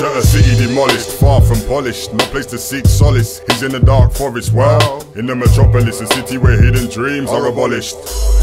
A city demolished, far from polished, no place to seek solace. He's in the dark forest, well, in the metropolis, a city where hidden dreams are abolished.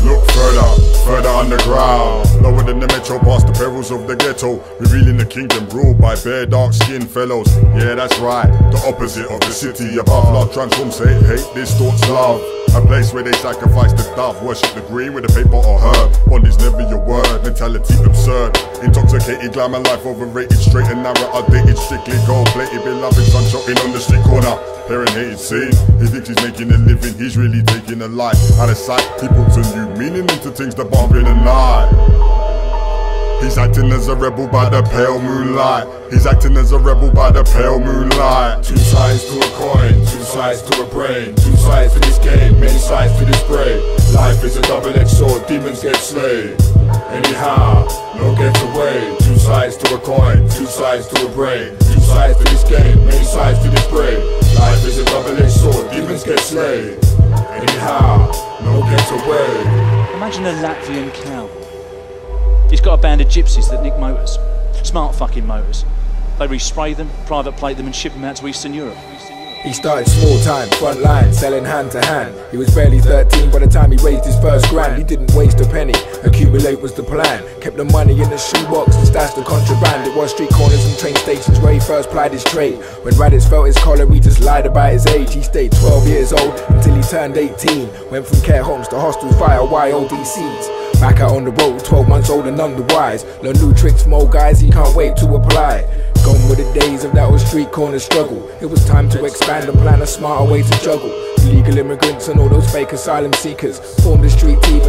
Look further, further underground, lower than the metro, past the perils of the ghetto, revealing the kingdom ruled by bare, dark-skinned fellows. Yeah, that's right, the opposite of the city above. Love transforms hate, hate distorts love. A place where they sacrifice the dove, worship the green with a paper or herb. Bond is never your word, mentality absurd. Intoxicated, glamour life overrated, straight and narrow, outdated, strictly gold plated, beloved sun shotting on the street corner. Hearing hated scene, he thinks he's making a living, he's really taking a life out of sight. Puts a new meaning into things that bomb in the night. He's acting as a rebel by the pale moonlight. He's acting as a rebel by the pale moonlight. Two sides to a coin, two sides to a brain, two sides to this game, many sides to this brain. Life is a double-edged sword, demons get slain. Anyhow, no get away. Two sides to a coin, two sides to a brain, two sides to this game, many sides to this brain. Life is a double-edged sword, demons get slain. Anyhow, no get away. Imagine a Latvian cow. He's got a band of gypsies that nick motors. Smart fucking motors. They respray them, private plate them, and ship them out to Eastern Europe. He started small time, front line, selling hand to hand. He was barely 13 by the time he raised his first grand. He didn't waste a penny, accumulate was the plan. Kept the money in the shoebox and stashed the contraband. It was street corners and train stations where he first plied his trade. When Raditz felt his collar, he just lied about his age. He stayed 12 years old until he turned 18. Went from care homes to hostels via YODCs. Back out on the road, 12 months old and none the wise. Learn new tricks from old guys, he can't wait to apply. Gone were the days of that old street corner struggle. It was time to expand and plan a smarter way to juggle. Illegal immigrants and all those fake asylum seekers formed a street team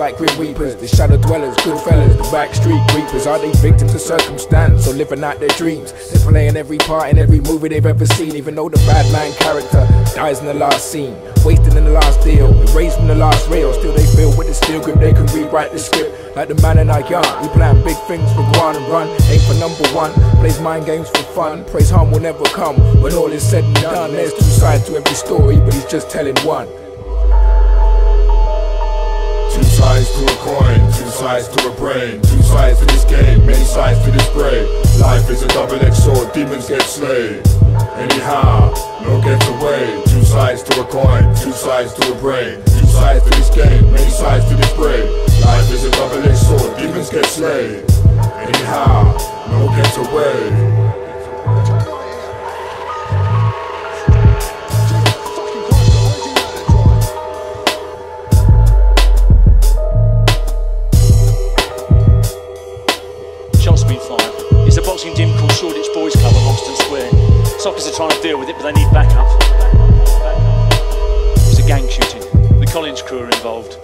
like grim reapers. The shadow dwellers, good fellas, the backstreet creepers. Are they victims of circumstance or living out their dreams? They're playing every part in every movie they've ever seen, even though the bad man character dies in the last scene. Wasted in the last deal, erased from the last rail. Still they feel with the steel grip they can rewrite the script. Like the man in our yard, he plan big things for go on and run. Aim for number one, plays mind games for fun. Praise harm will never come when all is said and done. There's two sides to every story, but he's just telling one. Sides to a coin, two sides to a brain, two sides to this game, many sides to this brain. Life is a double-edged sword, demons get slain. Anyhow, no get away. Two sides to a coin, two sides to a brain, two sides to this game, many sides to this brain. Life is a double-edged sword, demons get slain. Anyhow, no get away. Shoreditch Boys Club at Longston Square. Sockers are trying to deal with it, but they need backup. It's a gang shooting. The Collins crew are involved.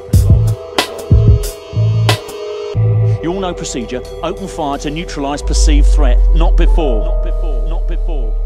You all know procedure. Open fire to neutralise perceived threat. Not before. Not before. Not before.